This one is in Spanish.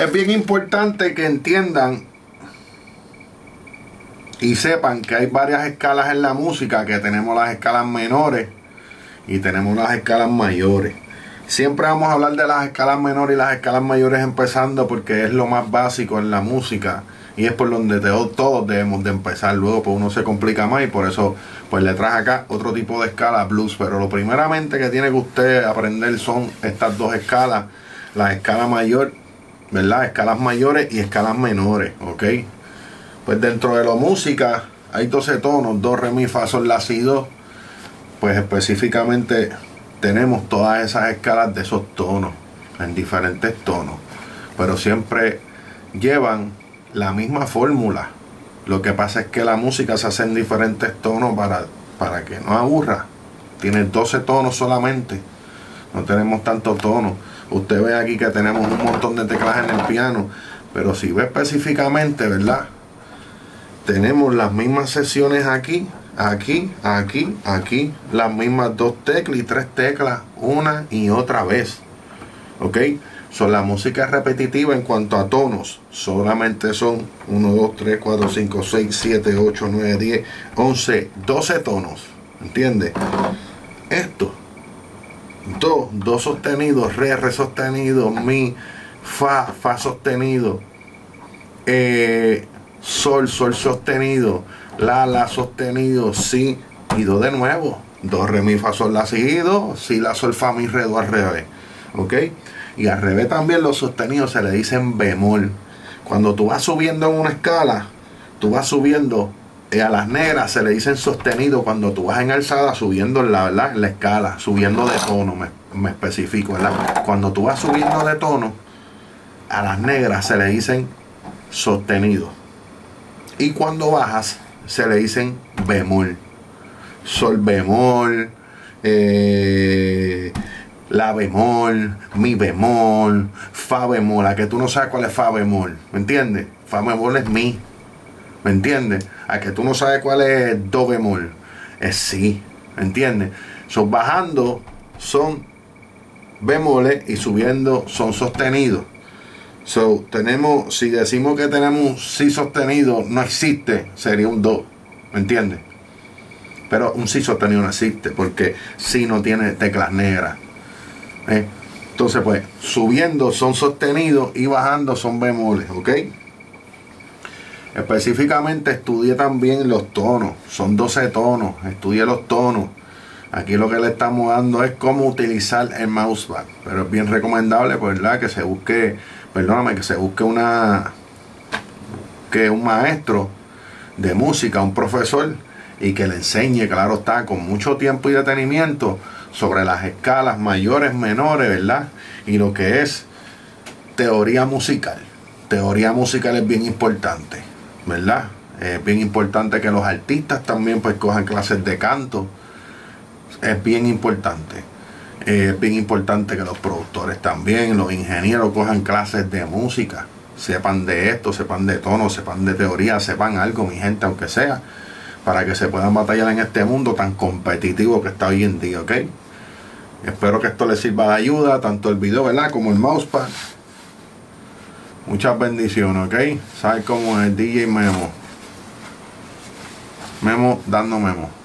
Es bien importante que entiendan y sepan que hay varias escalas en la música, que tenemos las escalas menores y tenemos las escalas mayores. Siempre vamos a hablar de las escalas menores y las escalas mayores empezando porque es lo más básico en la música y es por donde todos debemos de empezar. Luego pues uno se complica más y por eso pues le traje acá otro tipo de escala blues. Pero lo primeramente que tiene que usted aprender son estas dos escalas. La escala mayor, ¿verdad? Escalas mayores y escalas menores, ¿ok? Pues dentro de la música hay 12 tonos, do, re, mi, fa, sol, la, si, do. Pues específicamente tenemos todas esas escalas de esos tonos, en diferentes tonos. Pero siempre llevan la misma fórmula. Lo que pasa es que la música se hace en diferentes tonos para, para que no aburra. Tiene 12 tonos solamente. No tenemos tantos tonos. Usted ve aquí que tenemos un montón de teclas en el piano. Pero si ve específicamente, ¿verdad? Tenemos las mismas sesiones aquí, aquí, aquí, aquí. Las mismas dos teclas y tres teclas. Una y otra vez. ¿Ok? Son la música repetitiva en cuanto a tonos. Solamente son 1, 2, 3, 4, 5, 6, 7, 8, 9, 10, 11, 12 tonos. ¿Entiendes? Esto. Do, do sostenido, re, re sostenido, mi, fa, fa sostenido, eh, sol, sol sostenido, la, la sostenido, si y do de nuevo. Do, re, mi, fa, sol, la, si, do, si, la, sol, fa, mi, re, do al revés. ¿Ok? Y al revés también los sostenidos se le dicen bemol. Cuando tú vas subiendo en una escala, tú vas subiendo, a las negras se le dicen sostenido cuando tú vas en alzada subiendo en la, la escala, subiendo de tono, me, me especifico, ¿verdad? Cuando tú vas subiendo de tono, a las negras se le dicen sostenido. Y cuando bajas, se le dicen bemol. Sol bemol, eh, la bemol, mi bemol, fa bemol, a que tú no sabes cuál es fa bemol, ¿me entiendes? Fa bemol es mi, ¿me entiendes? A que tú no sabes cuál es do bemol, es si, ¿me entiendes? Son bajando son bemoles y subiendo son sostenidos. So, tenemos, si decimos que tenemos un si sostenido, no existe, sería un do, ¿me entiendes? Pero un si sostenido no existe porque si no tiene teclas negras. ¿eh? Entonces, pues, subiendo son sostenidos y bajando son bemoles, ¿ok? Específicamente estudié también los tonos, son 12 tonos, estudié los tonos. Aquí lo que le estamos dando es cómo utilizar el mousepad, pero es bien recomendable, pues, ¿verdad? Que se busque, perdóname, que se busque una, que un maestro de música, un profesor, y que le enseñe, claro está, con mucho tiempo y detenimiento, sobre las escalas mayores, menores, ¿verdad? Y lo que es teoría musical. Teoría musical es bien importante, ¿verdad? Es bien importante que los artistas también pues cojan clases de canto. Es bien importante. Es bien importante que los productores también, los ingenieros cojan clases de música. Sepan de esto, sepan de tono, sepan de teoría, sepan algo, mi gente, aunque sea, para que se puedan batallar en este mundo tan competitivo que está hoy en día, ¿ok? Espero que esto les sirva de ayuda, tanto el video, ¿verdad? Como el mousepad. Muchas bendiciones, ¿ok? ¿Sabes cómo es DJ Memo? Memo dando memo.